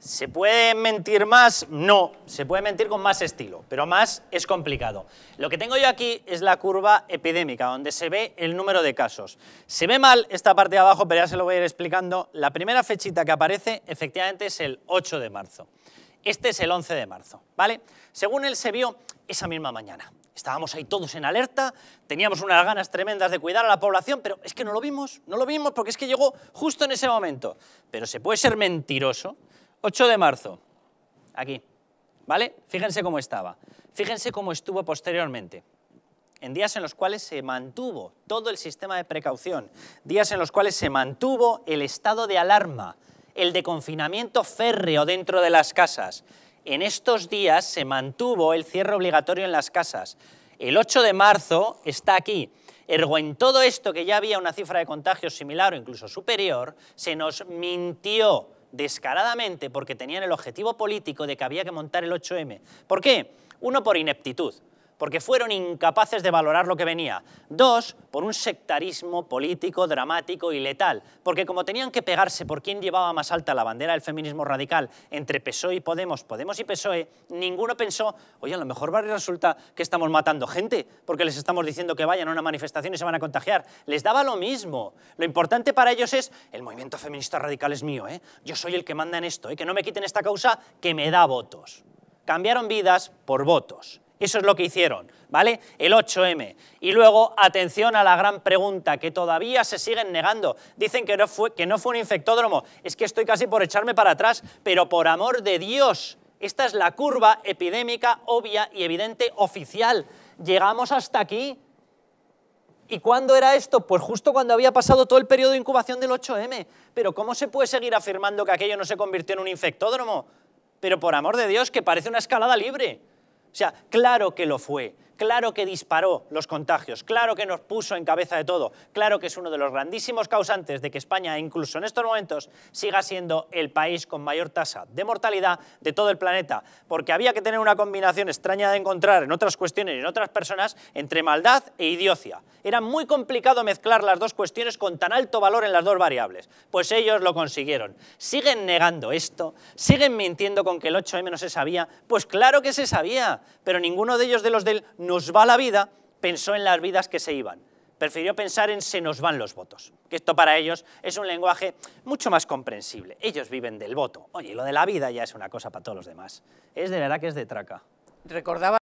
¿Se puede mentir más? No, se puede mentir con más estilo, pero más es complicado. Lo que tengo yo aquí es la curva epidémica, donde se ve el número de casos. Se ve mal esta parte de abajo, pero ya se lo voy a ir explicando. La primera fechita que aparece, efectivamente, es el 8 de marzo. Este es el 11 de marzo, ¿vale? Según él se vio esa misma mañana. Estábamos ahí todos en alerta, teníamos unas ganas tremendas de cuidar a la población, pero es que no lo vimos, no lo vimos porque es que llegó justo en ese momento. Pero se puede ser mentiroso 8 de marzo, aquí, ¿vale? Fíjense cómo estaba. Fíjense cómo estuvo posteriormente. En días en los cuales se mantuvo todo el sistema de precaución, días en los cuales se mantuvo el estado de alarma, el de confinamiento férreo dentro de las casas. En estos días se mantuvo el cierre obligatorio en las casas. El 8 de marzo está aquí. Ergo, en todo esto que ya había una cifra de contagios similar o incluso superior, se nos mintió descaradamente porque tenían el objetivo político de que había que montar el 8M. ¿Por qué? Uno, por ineptitud porque fueron incapaces de valorar lo que venía. Dos, por un sectarismo político, dramático y letal, porque como tenían que pegarse por quién llevaba más alta la bandera del feminismo radical entre PSOE y Podemos, Podemos y PSOE, ninguno pensó, oye, a lo mejor resulta que estamos matando gente, porque les estamos diciendo que vayan a una manifestación y se van a contagiar. Les daba lo mismo. Lo importante para ellos es, el movimiento feminista radical es mío, ¿eh? yo soy el que manda en esto, ¿eh? que no me quiten esta causa que me da votos. Cambiaron vidas por votos. Eso es lo que hicieron, ¿vale? El 8M. Y luego, atención a la gran pregunta, que todavía se siguen negando. Dicen que no fue, que no fue un infectódromo. Es que estoy casi por echarme para atrás, pero por amor de Dios, esta es la curva epidémica obvia y evidente oficial. Llegamos hasta aquí. ¿Y cuándo era esto? Pues justo cuando había pasado todo el periodo de incubación del 8M. Pero ¿cómo se puede seguir afirmando que aquello no se convirtió en un infectódromo? Pero por amor de Dios, que parece una escalada libre. O sea, claro que lo fue, claro que disparó los contagios, claro que nos puso en cabeza de todo, claro que es uno de los grandísimos causantes de que España, incluso en estos momentos, siga siendo el país con mayor tasa de mortalidad de todo el planeta, porque había que tener una combinación extraña de encontrar en otras cuestiones y en otras personas entre maldad e idiocia. Era muy complicado mezclar las dos cuestiones con tan alto valor en las dos variables, pues ellos lo consiguieron. ¿Siguen negando esto? ¿Siguen mintiendo con que el 8M no se sabía? Pues claro que se sabía pero ninguno de ellos de los del nos va la vida pensó en las vidas que se iban. Prefirió pensar en se nos van los votos, que esto para ellos es un lenguaje mucho más comprensible. Ellos viven del voto. Oye, lo de la vida ya es una cosa para todos los demás. Es de verdad que es de traca. Recordaba